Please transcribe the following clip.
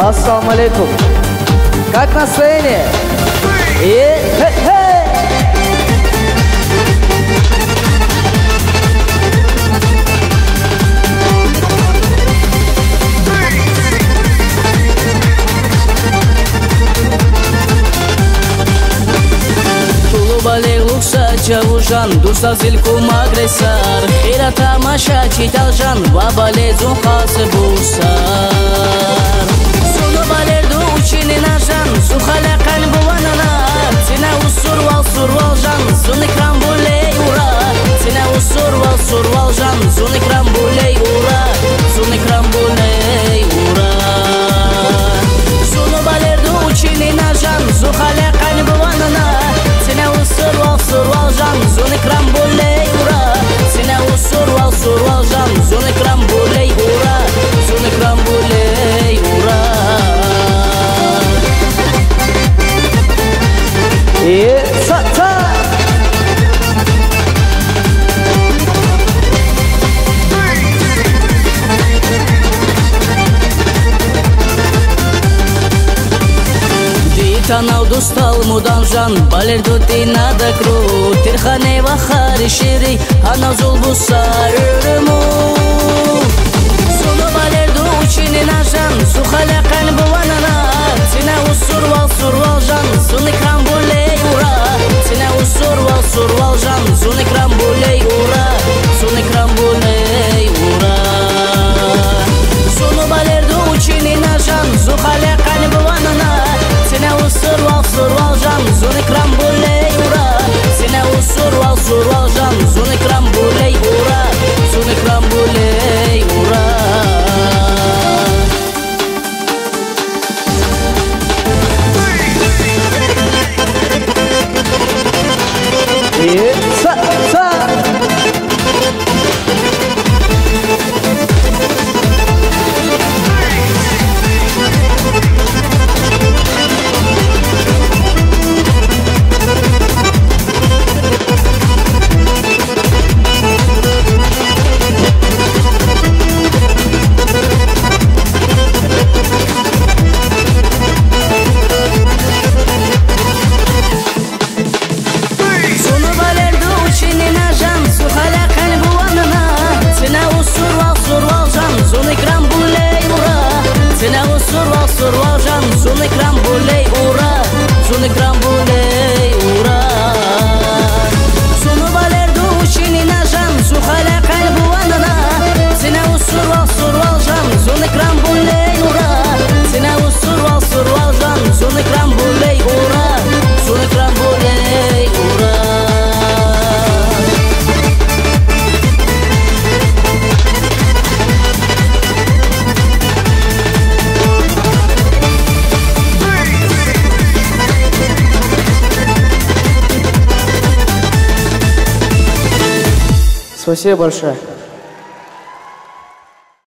Ассаламу алейкум. Как настроение? И... Балег лукса чавужан Дуса зильку магресар Ира тамаша читалжан Ва бале зун хасы бусар И достал мудан жан балер дути надо кру Тирханева хари шири анау зулбуса үрму Sonic surwał żan, zun ekran bulej ura Cena surwał surwał żan, zun ekran bulej ura Спасибо большое.